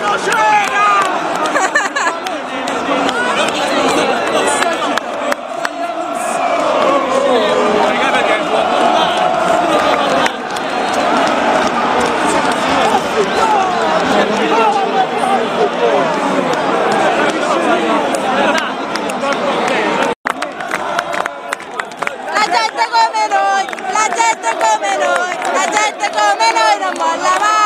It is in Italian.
La gente come noi, la gente come noi non molla mai.